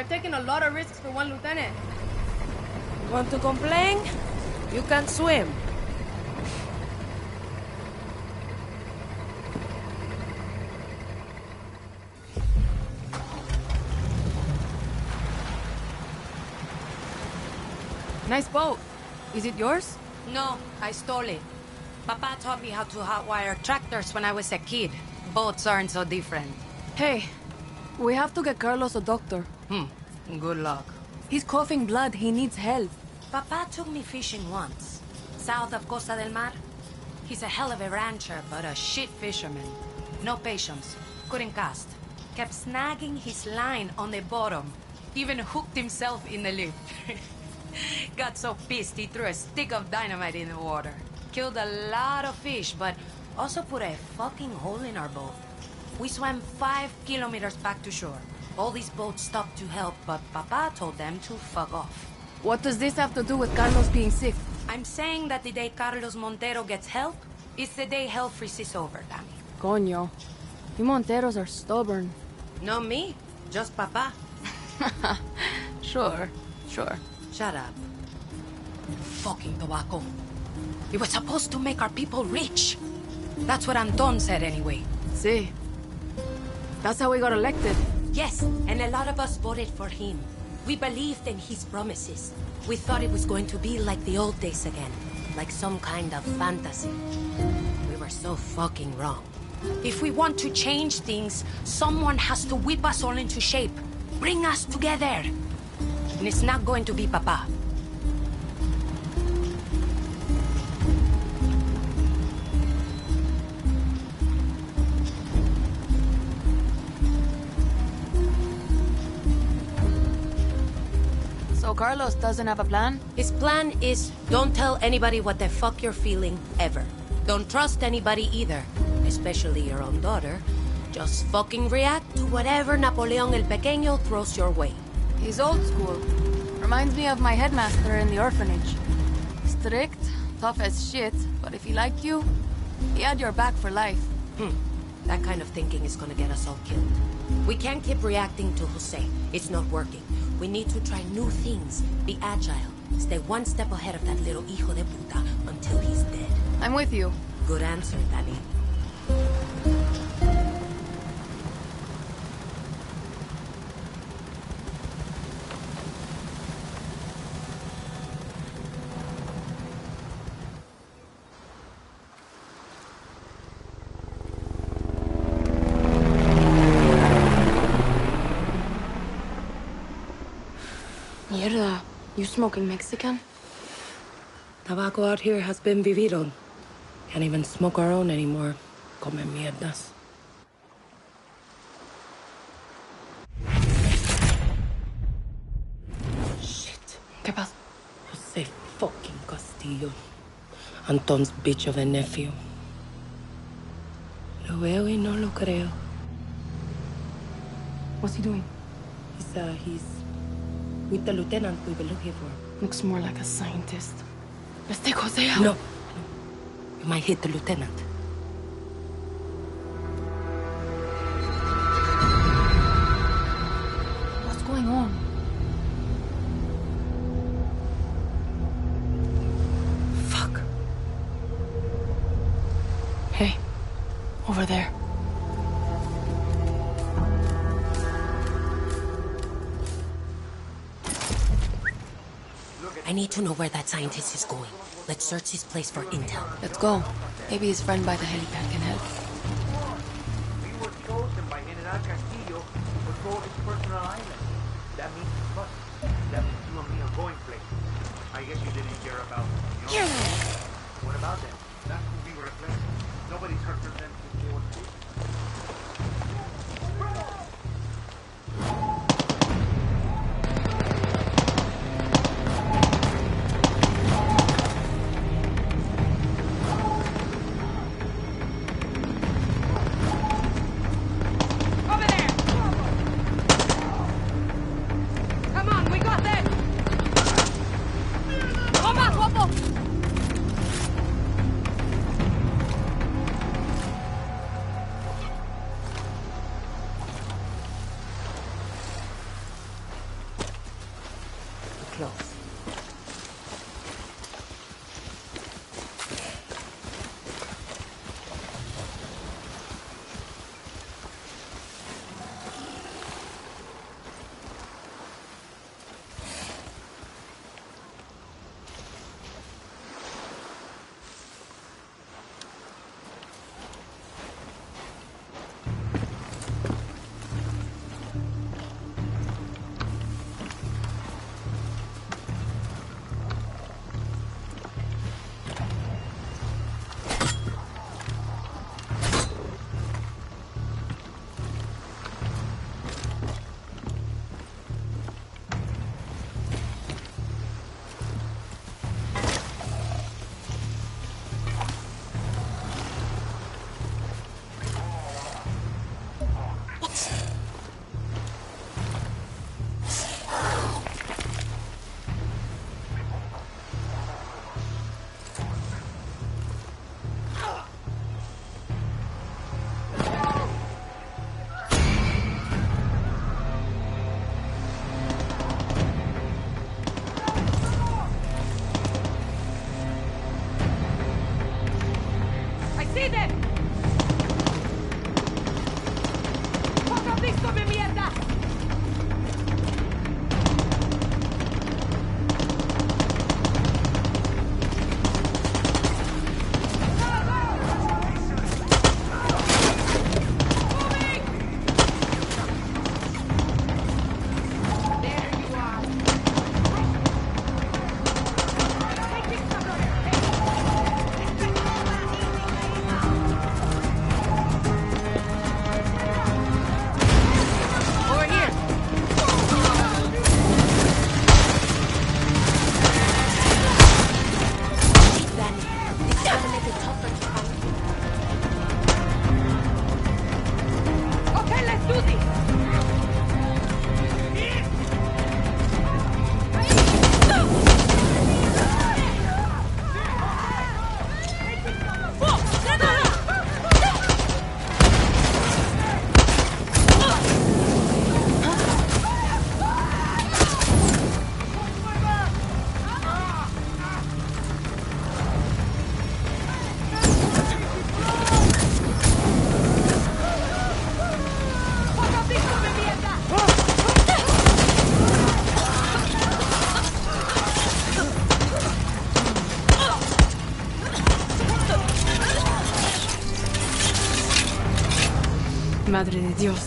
Are taking a lot of risks for one lieutenant. Want to complain? You can swim. Nice boat. Is it yours? No, I stole it. Papa taught me how to hotwire tractors when I was a kid. Boats aren't so different. Hey, we have to get Carlos a doctor. Hmm, good luck. He's coughing blood. He needs help. Papa took me fishing once, south of Costa del Mar. He's a hell of a rancher, but a shit fisherman. No patience. Couldn't cast. Kept snagging his line on the bottom. Even hooked himself in the lip. Got so pissed he threw a stick of dynamite in the water. Killed a lot of fish, but also put a fucking hole in our boat. We swam five kilometers back to shore. All these boats stopped to help, but Papa told them to fuck off. What does this have to do with Carlos being sick? I'm saying that the day Carlos Montero gets help, is the day hell freezes over, Dani. Coño. You Monteros are stubborn. Not me, just Papa. Sure, sure. Shut up. Fucking tobacco. It was supposed to make our people rich. That's what Anton said anyway. See. That's how we got elected. Yes, and a lot of us voted for him. We believed in his promises. We thought it was going to be like the old days again. Like some kind of fantasy. We were so fucking wrong. If we want to change things, someone has to whip us all into shape. Bring us together. And it's not going to be Papa. So Carlos doesn't have a plan? His plan is don't tell anybody what the fuck you're feeling, ever. Don't trust anybody either, especially your own daughter. Just fucking react to whatever Napoleon el Pequeño throws your way. He's old school. Reminds me of my headmaster in the orphanage. Strict, tough as shit, but if he liked you, he had your back for life. Hmm. That kind of thinking is gonna get us all killed. We can't keep reacting to Jose. It's not working. We need to try new things. Be agile. Stay one step ahead of that little hijo de puta until he's dead. I'm with you. Good answer, Dani. You smoking Mexican? Tobacco out here has been vivido. Can't even smoke our own anymore. Come mierdas. Shit. ¿Qué pasa? Jose fucking Castillo. Anton's bitch of a nephew. Lo veo y no lo creo. What's he doing? He's, uh, he's with the lieutenant we've been looking for. Looks more like a scientist. Let's take Jose out. No. You might hit the lieutenant. Need to know where that scientist is going. Let's search his place for intel. Let's go. Maybe his friend by the helipad can help. Madre de Dios.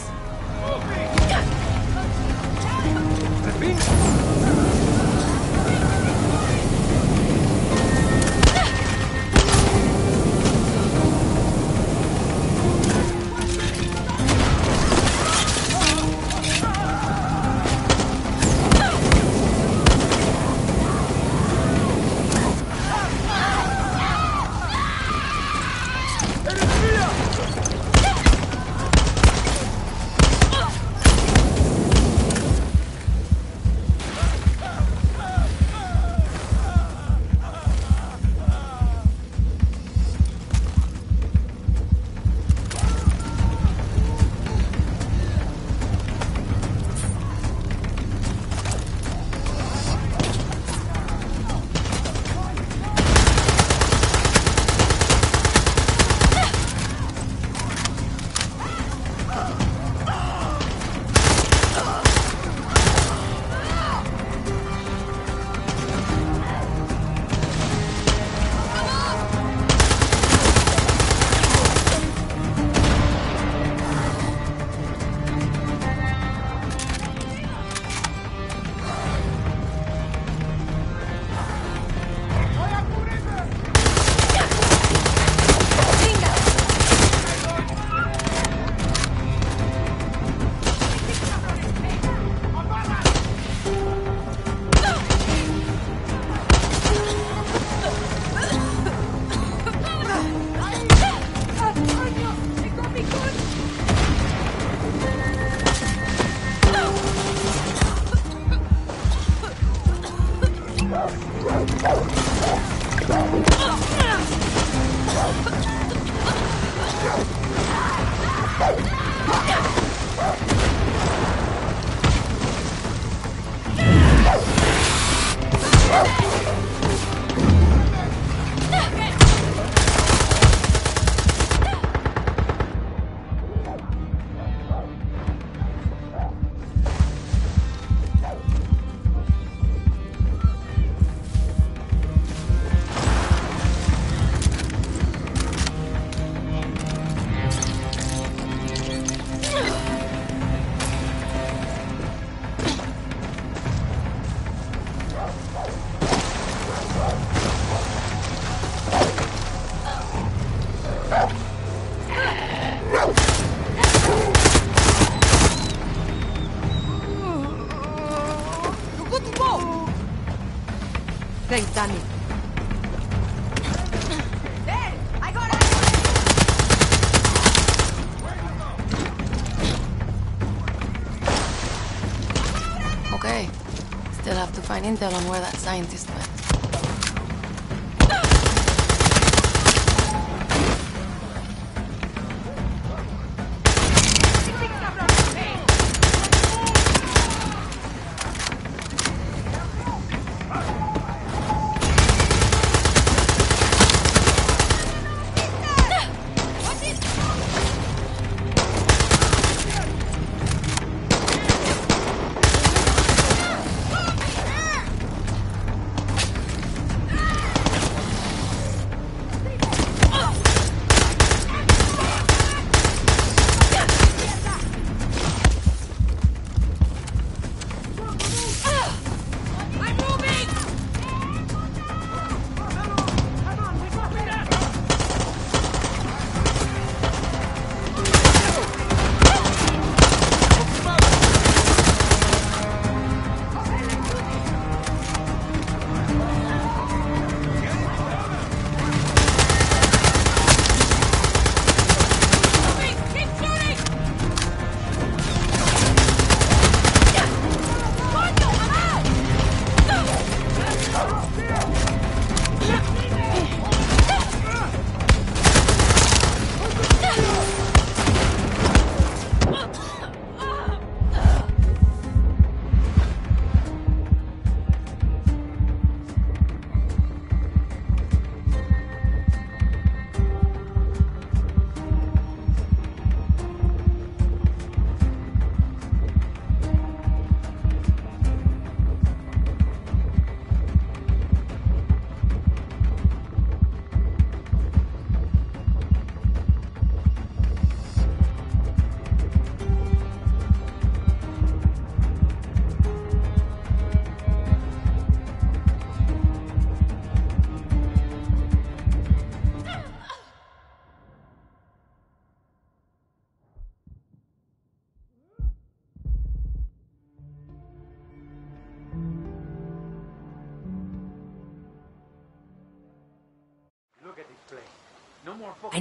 I didn't tell him where that scientist.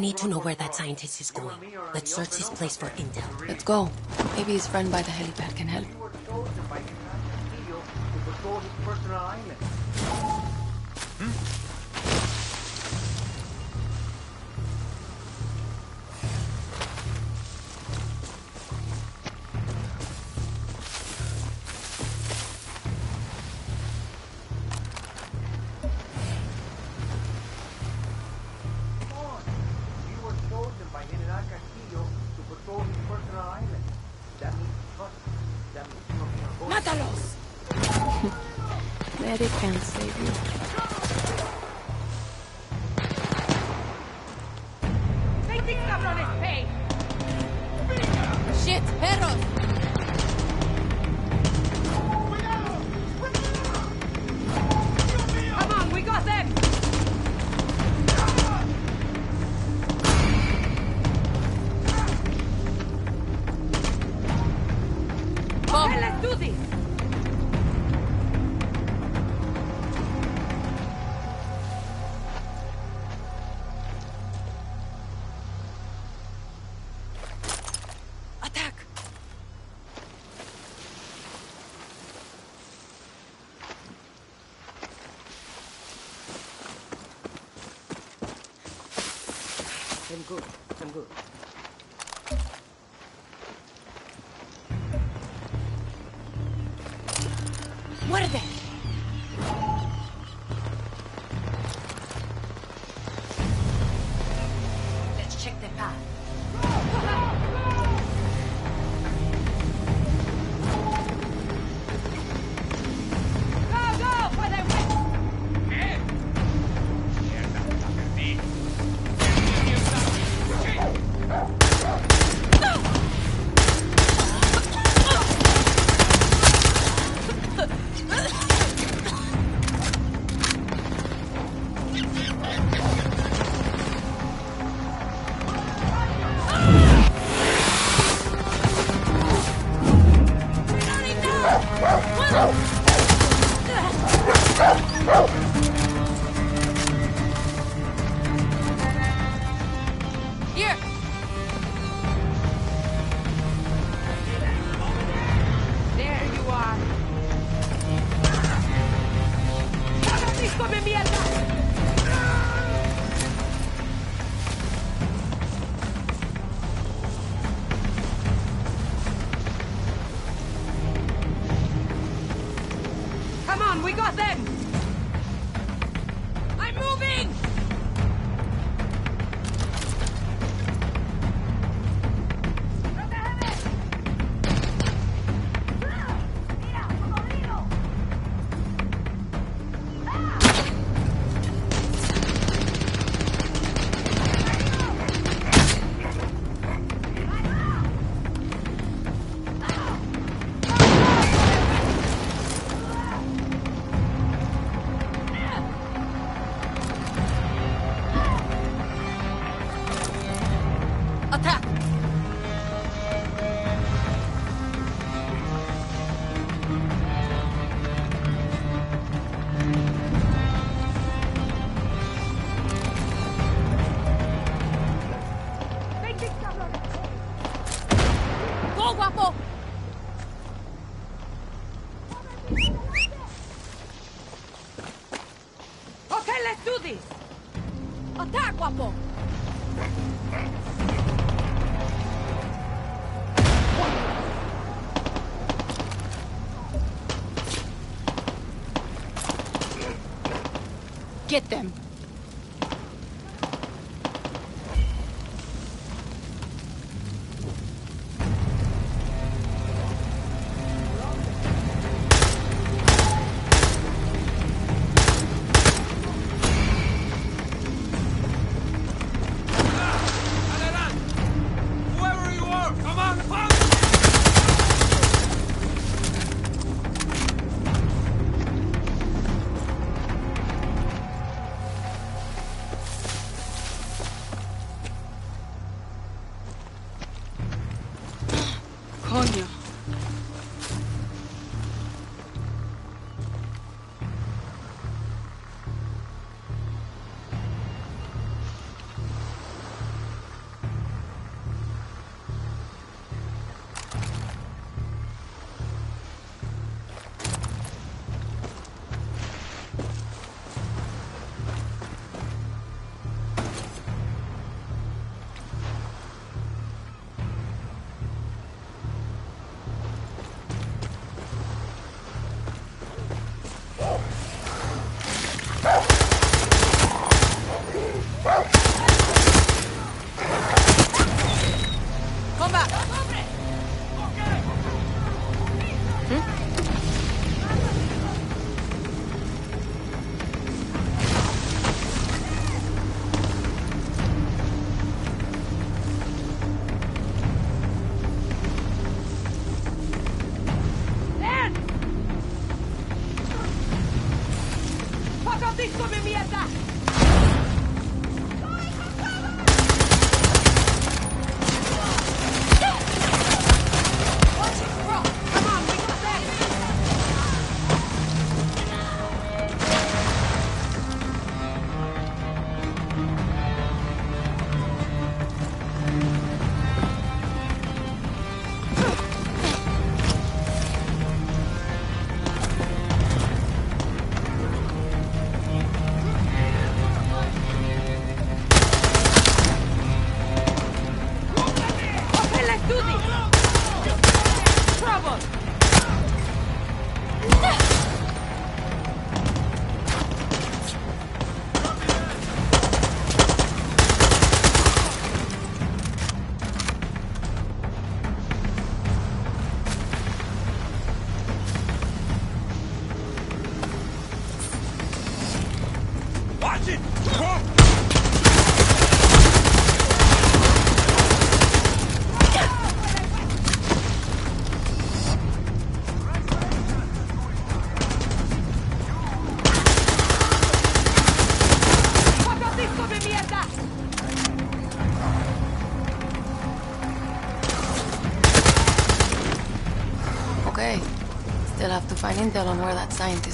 need to know where that scientist is going. Let's search this place for intel. Let's go. Maybe his friend by the helipad. muerde. Intel on where that scientist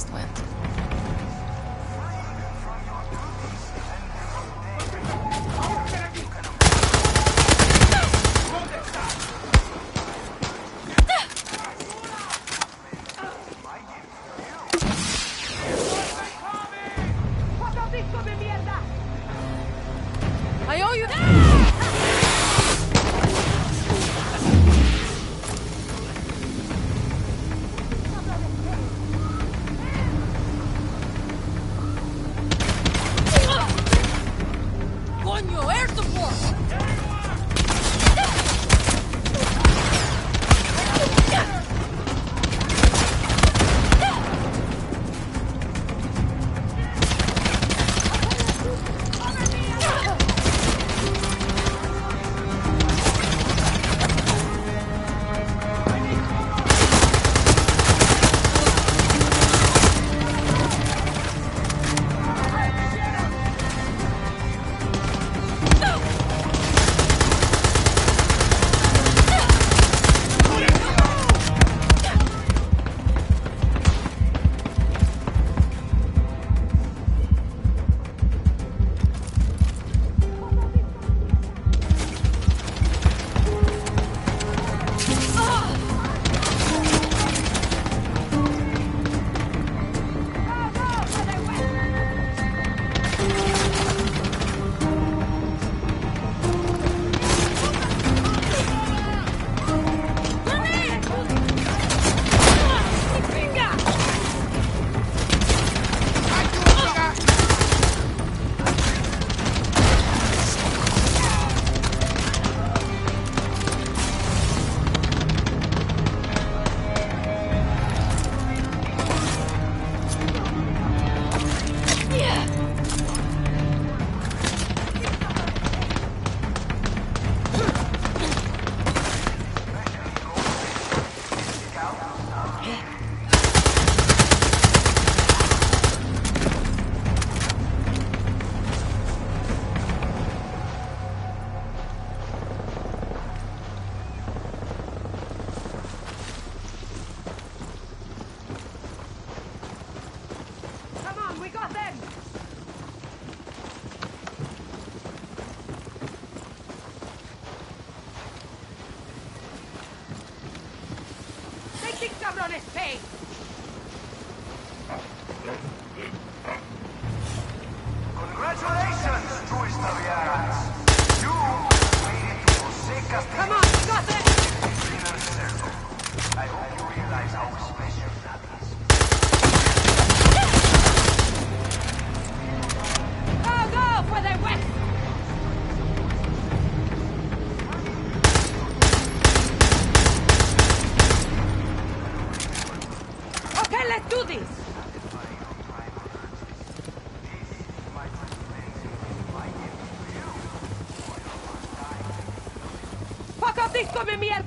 Fuck off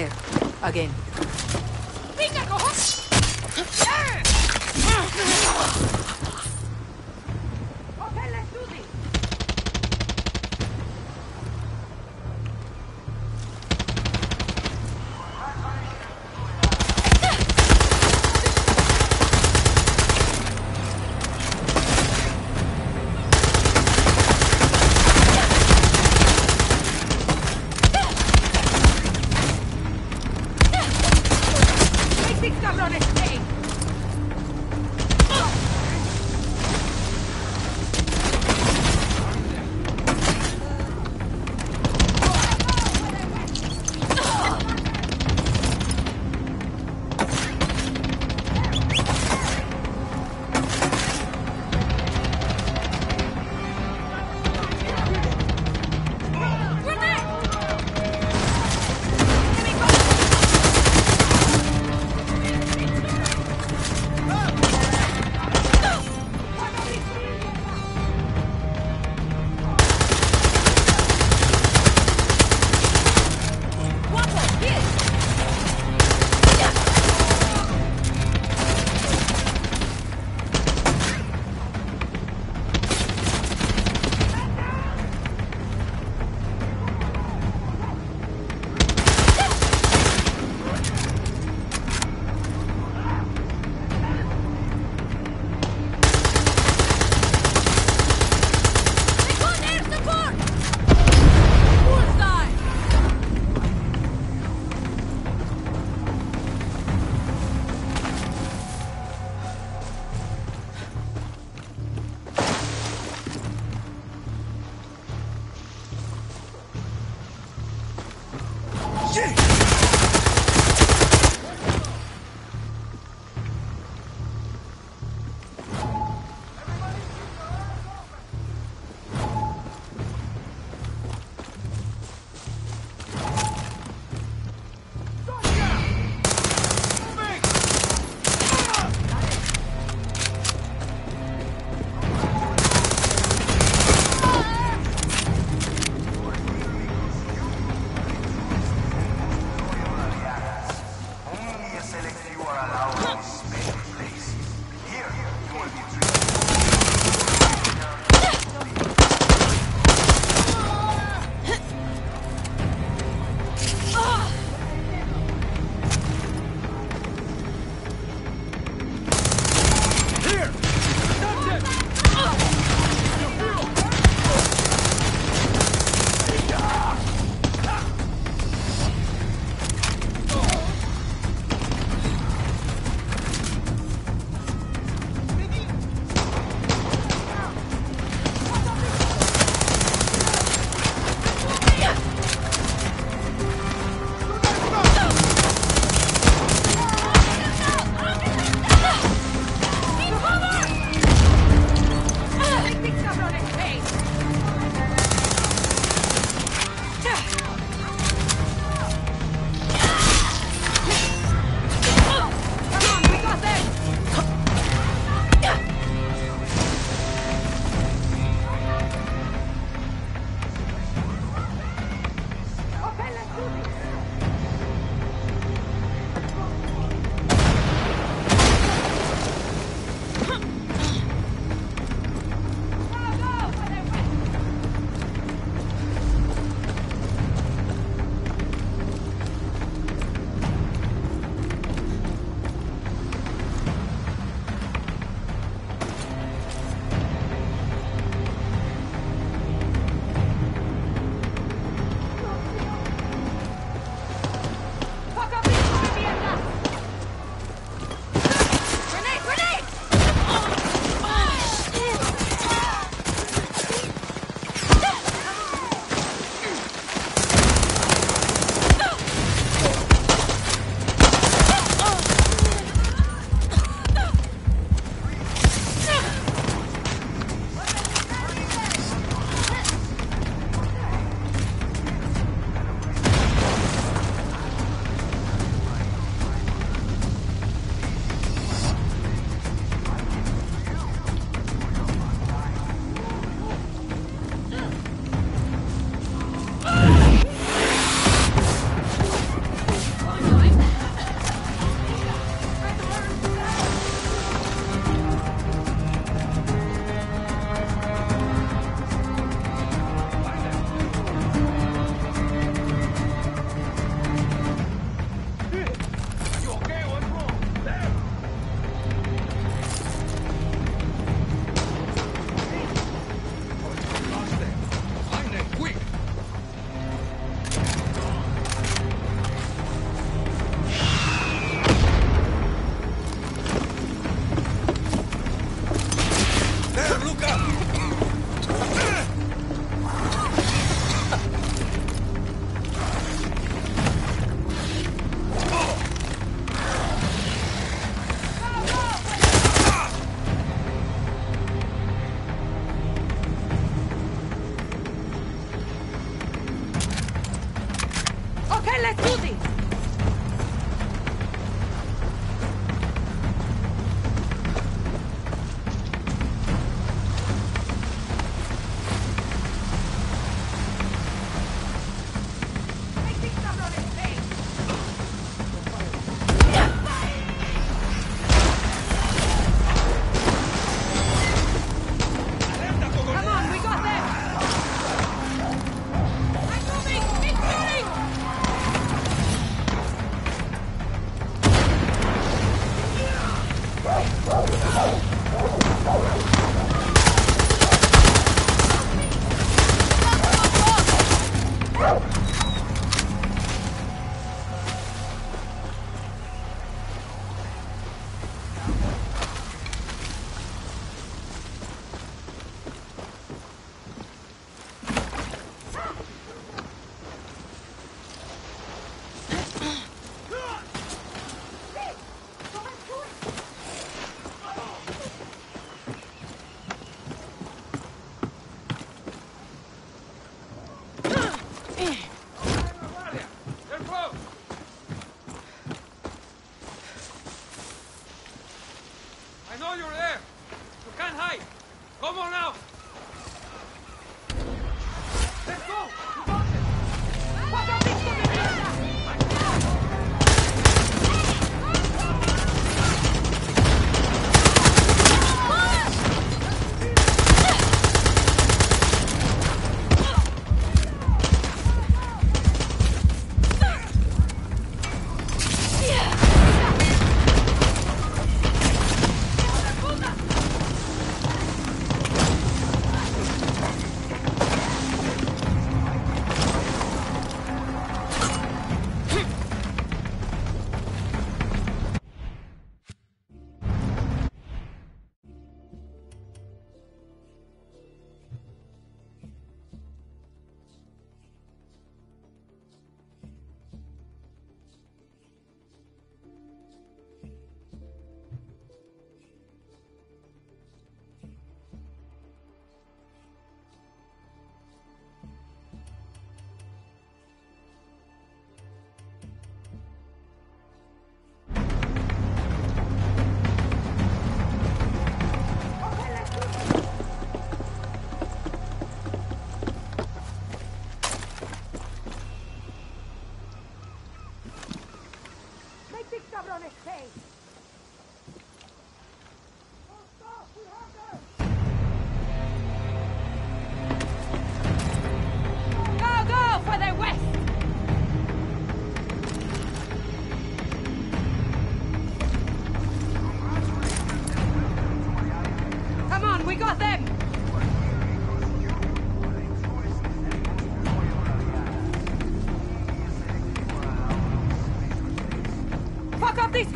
There. Again.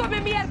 ¡Zombies come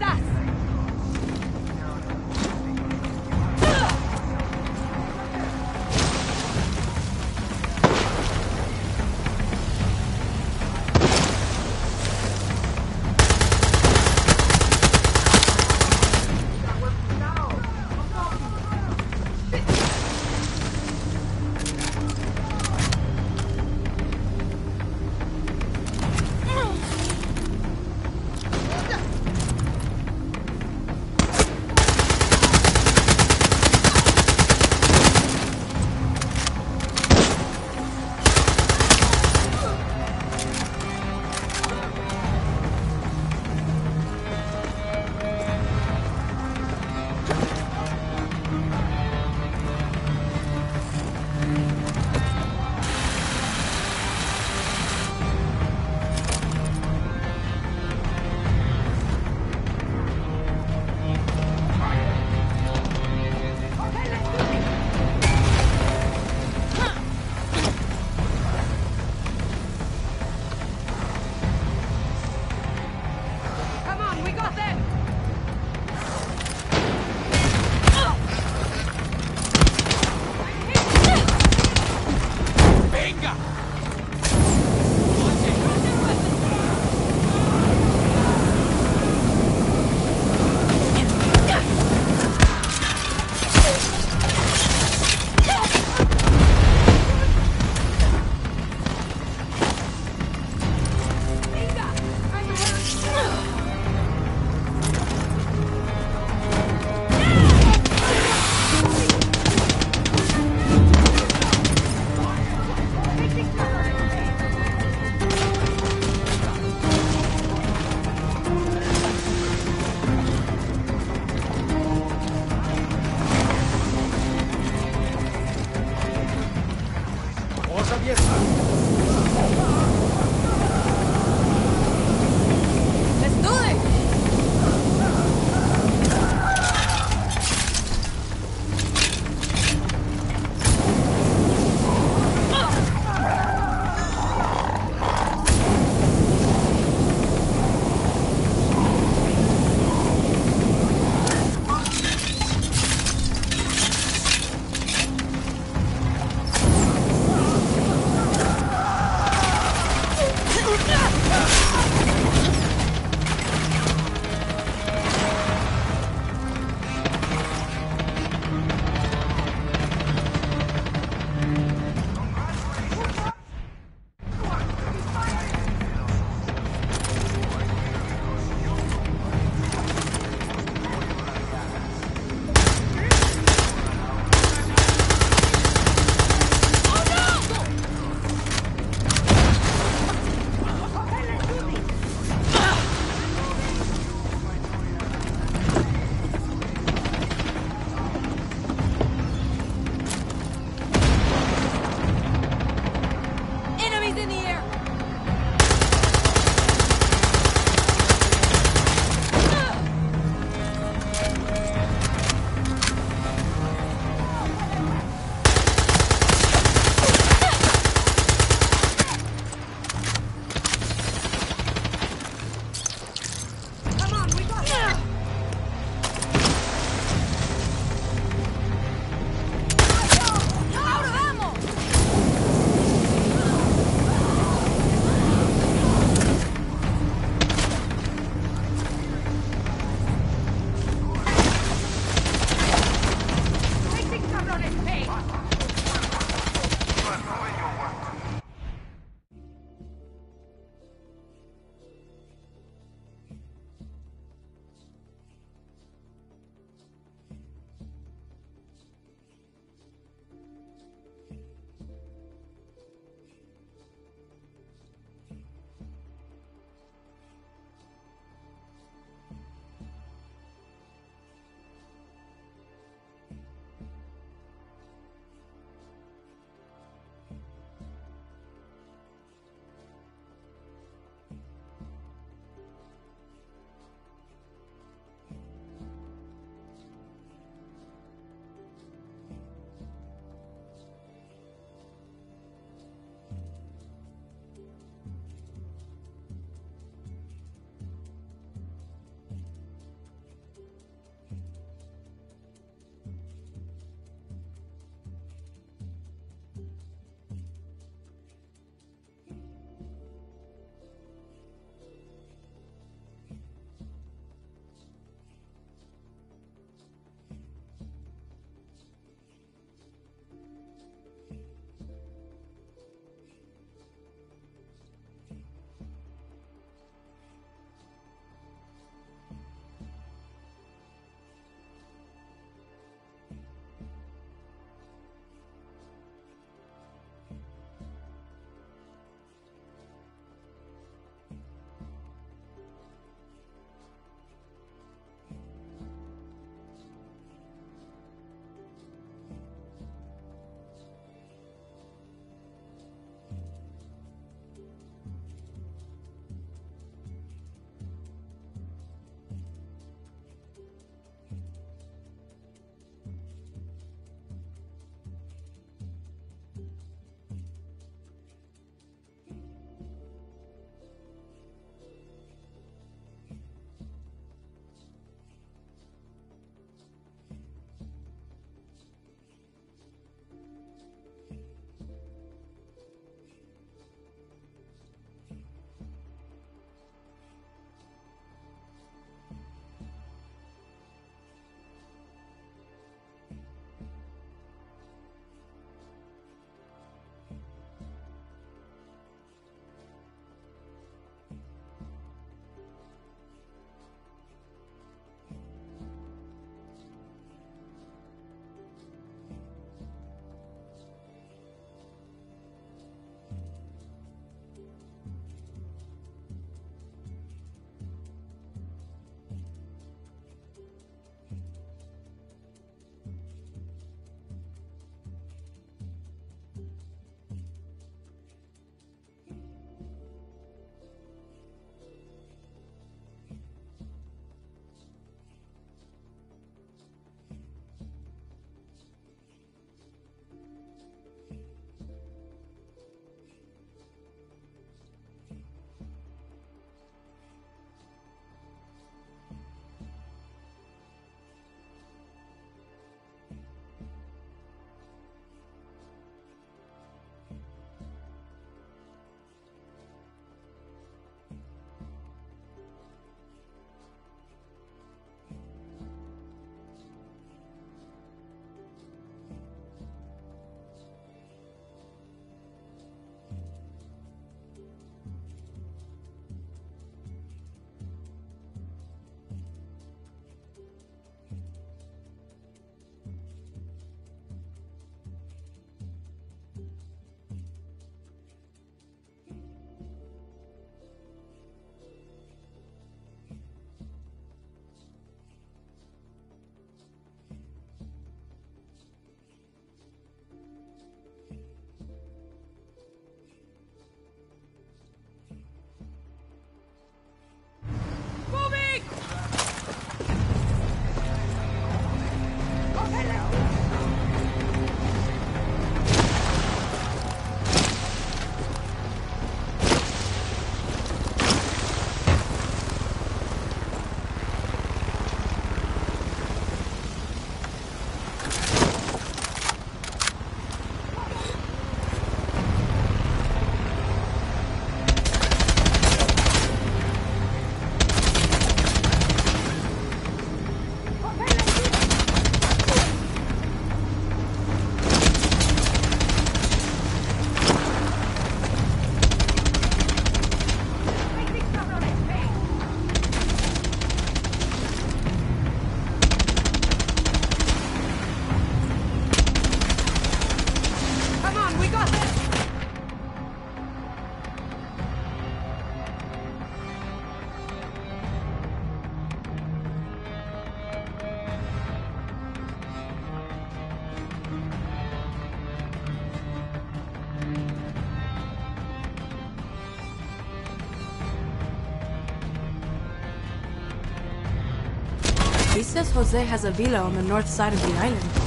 says Jose has a villa on the north side of the island.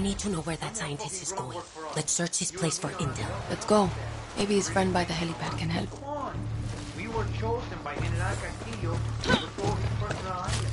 I need to know where that scientist is going. Let's search his place for intel. Let's go. Maybe his friend by the helipad can help. Come on. We were chosen by General Castillo to patrol his personal island.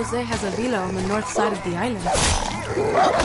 Jose has a villa on the north side of the island.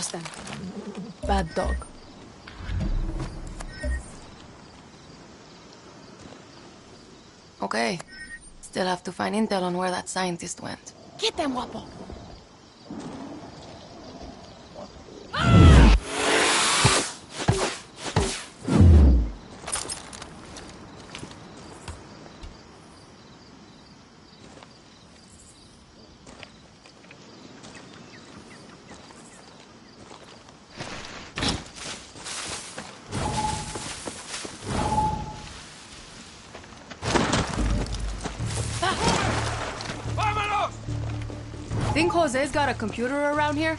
Lost them. Bad dog. Okay. Still have to find intel on where that scientist went. Get them, Guapo. Jose's got a computer around here?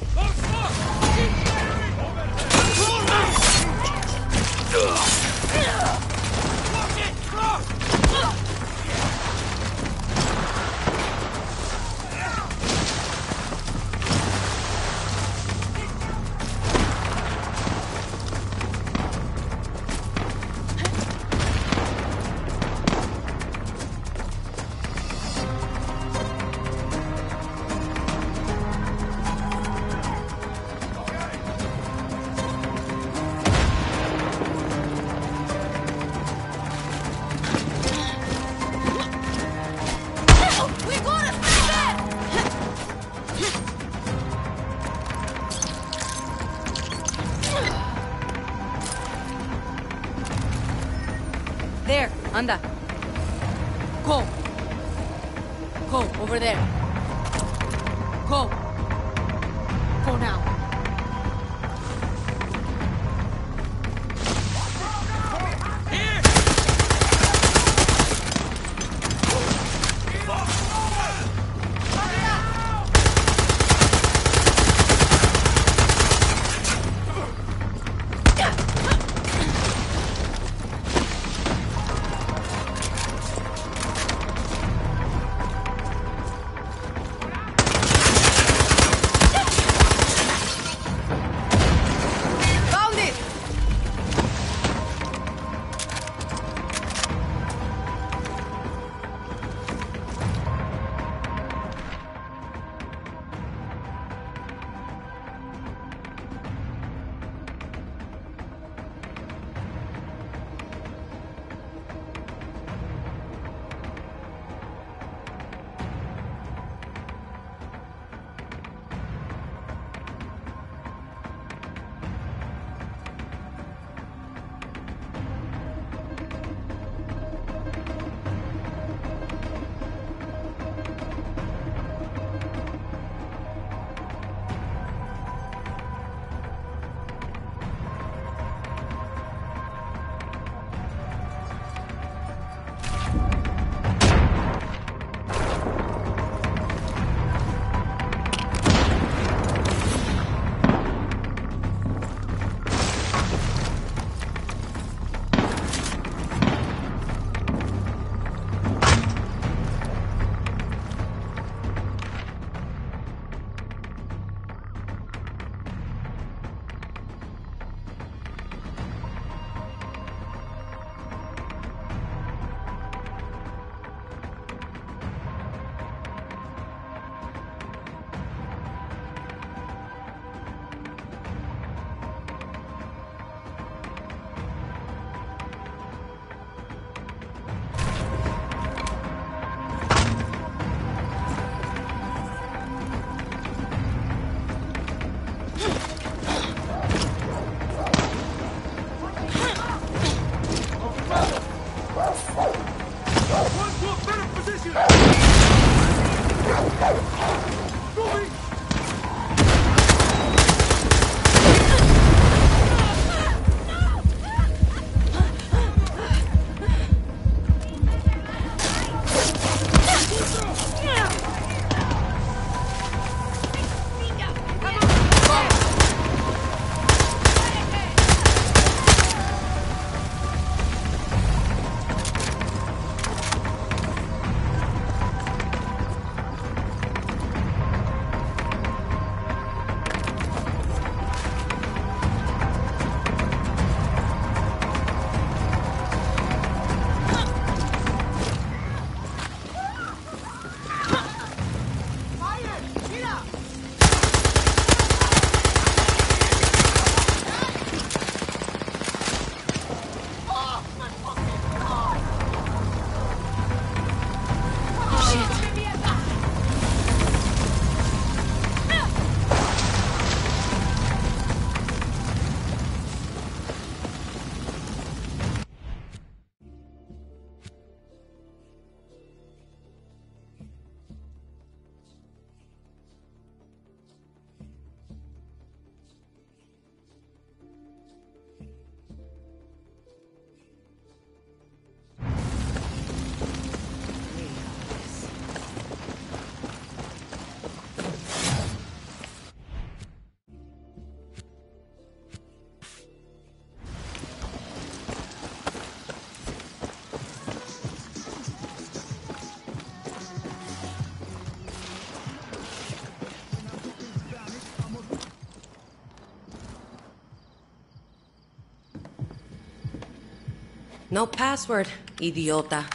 No password, idiota.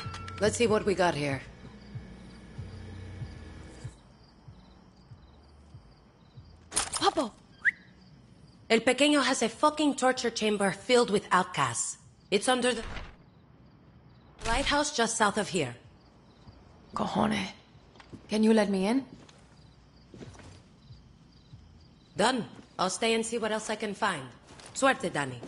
Let's see what we got here. Papa! El Pequeño has a fucking torture chamber filled with outcasts. It's under the lighthouse just south of here. Cojone. Can you let me in? Done. I'll stay and see what else I can find. Suerte, Dani.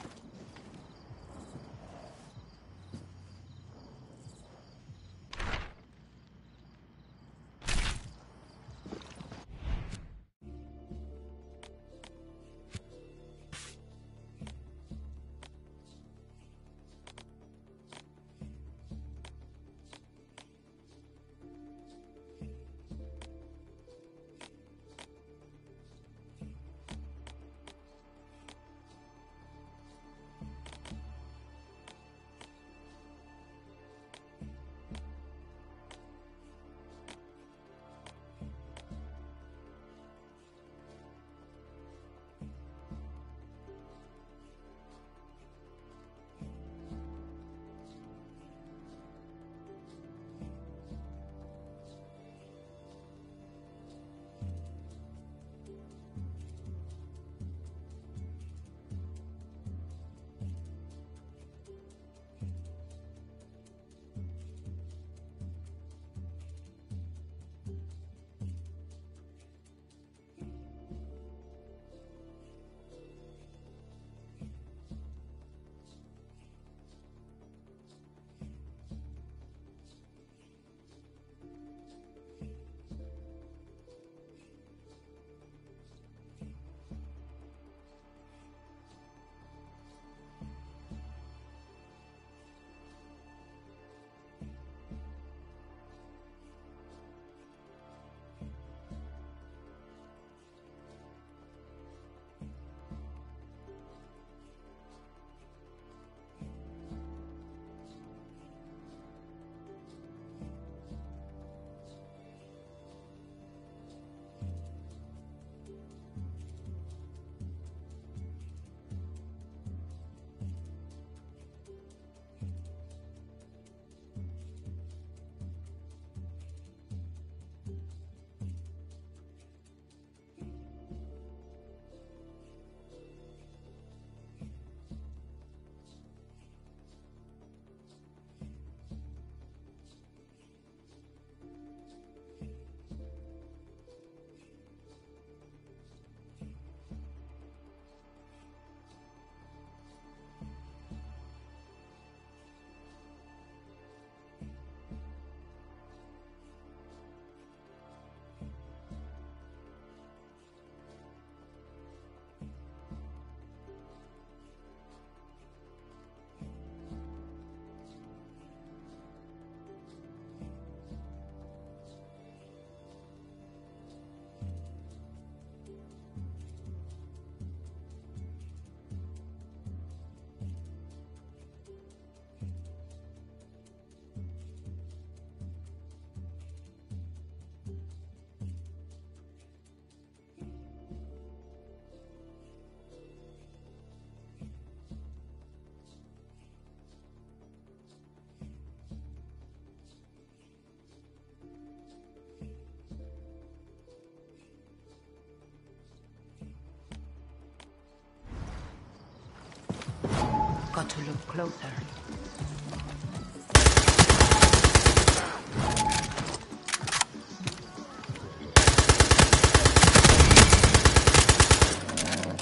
To look closer.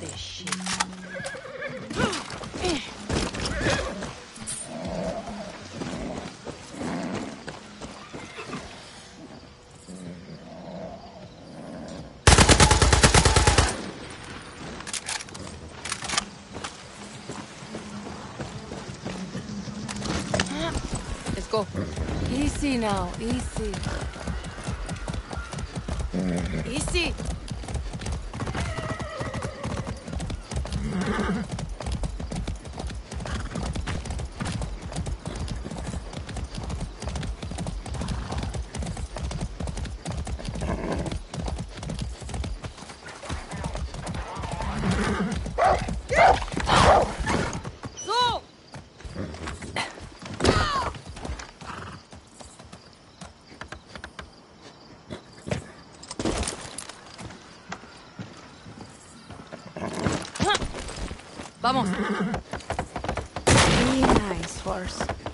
This shit. Let's go. Easy now, easy. Easy. So! Vamos. Be nice, horse.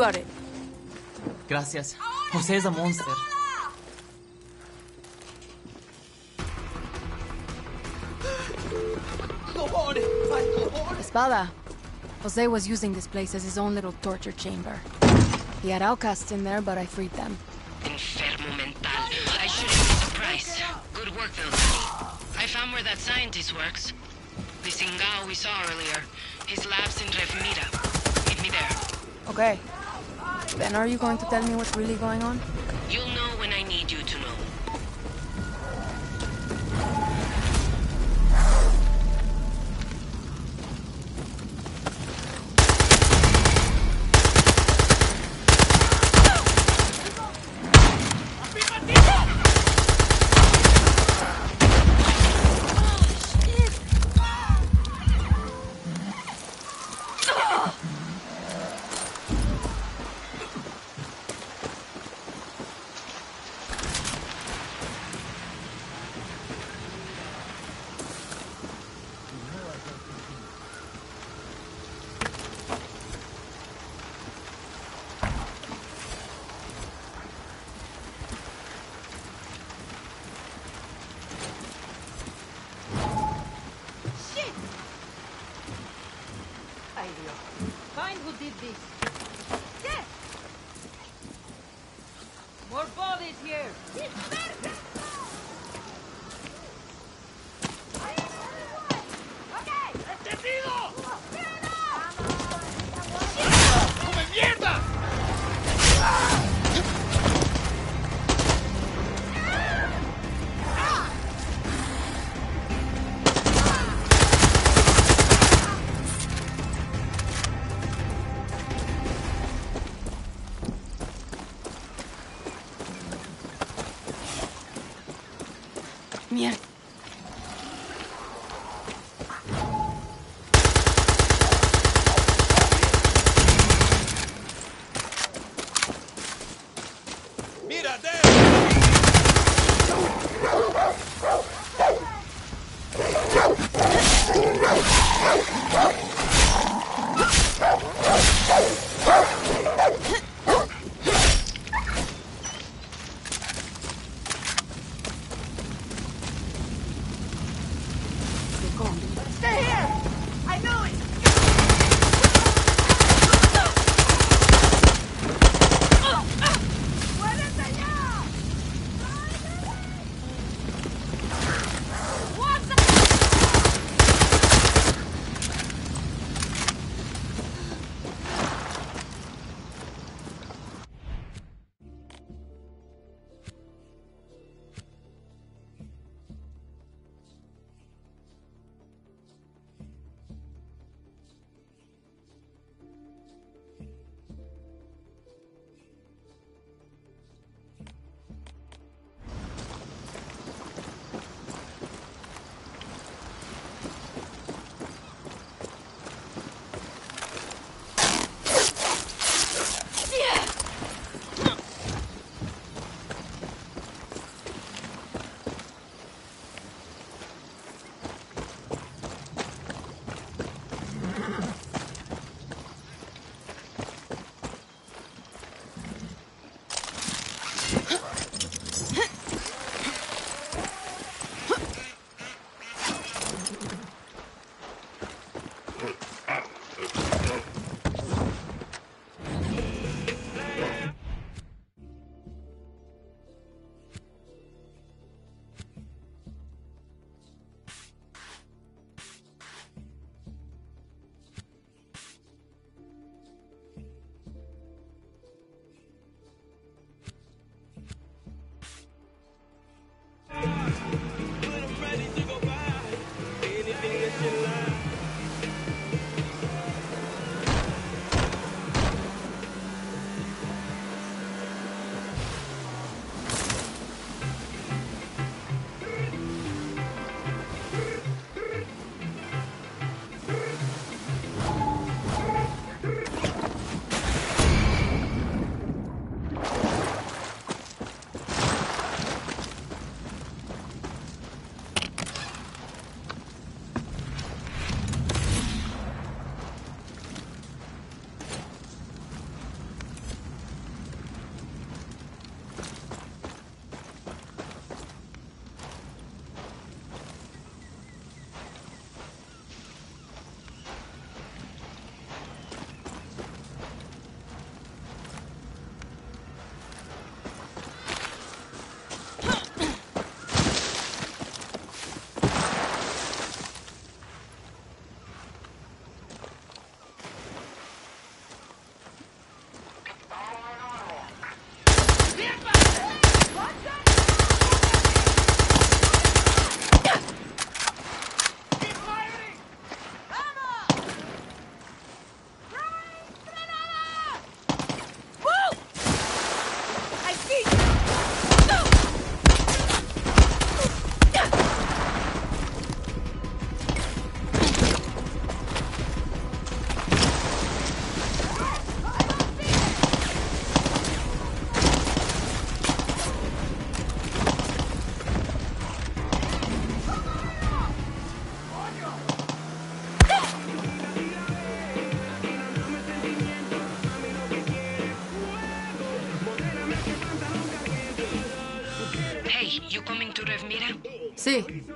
Got it. Gracias. Jose is a monster. Espada. Jose was using this place as his own little torture chamber. He had outcasts in there, but I freed them. Enfermo mental. I shouldn't be surprised. Good work, though. I found where that scientist works. The Singao we saw earlier. His lab's in Revmira. Meet me there. Okay. Then are you going to tell me what's really going on?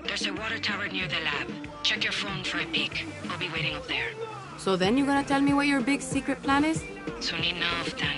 There's a water tower near the lab. Check your phone for a peek. I'll be waiting up there. so then you're gonna tell me what your big secret plan is? Soon enough, Dani.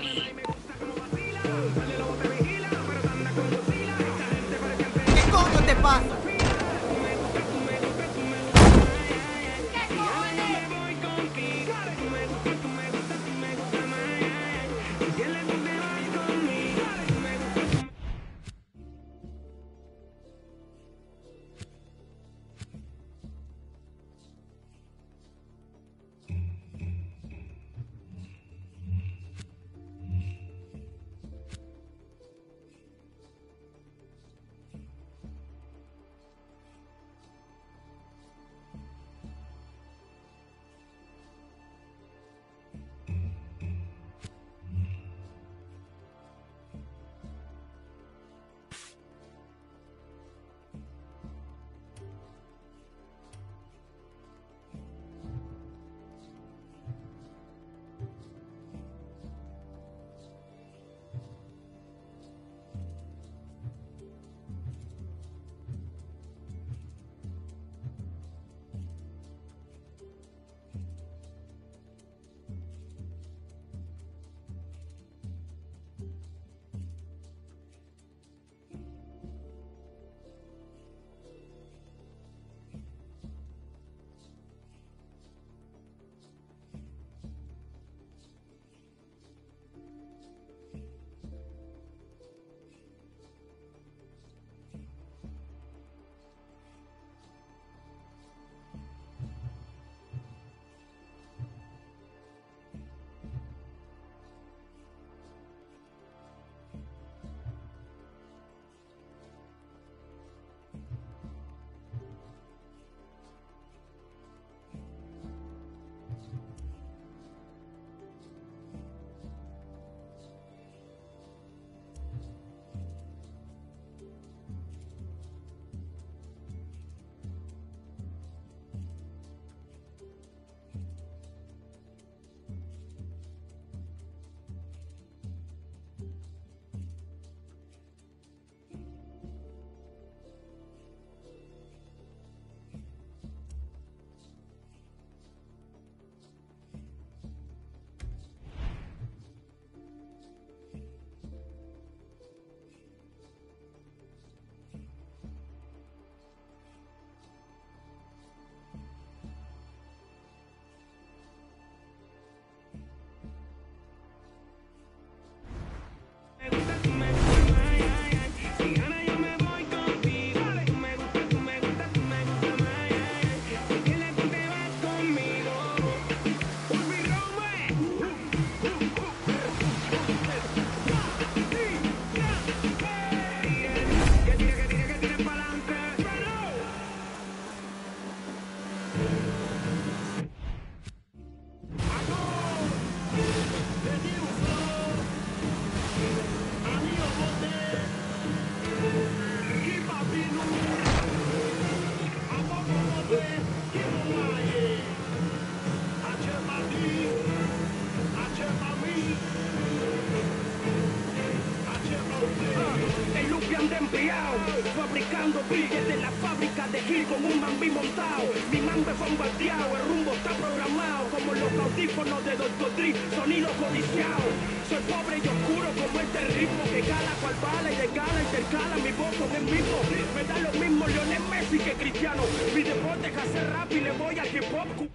Soy pobre y oscuro como este ritmo que cala cual bala y de gala intercala mi voz con el mismo. Me da lo mismo Lionel Messi que Cristiano. Mi deporte es hacer rap y le voy al hip hop.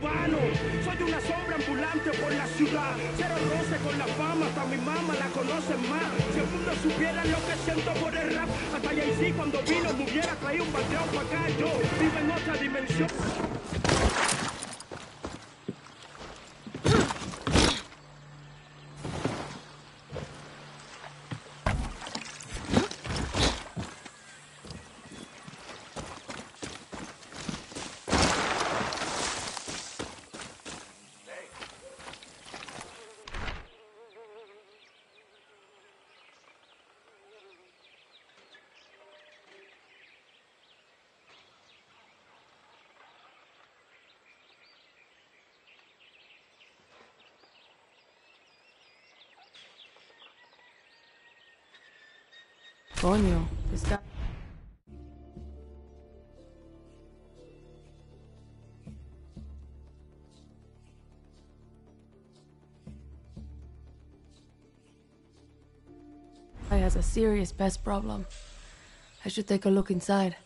Soy una sombra ambulante por la ciudad. Cero roce con la fama, hasta mi mamá la conocen más. Si el mundo supiera lo que siento por el rap, hasta sí cuando vino me hubiera traído un bateón para acá. Yo vivo en otra dimensión. Coño, guy. Guy has a serious pest problem. I should take a look inside.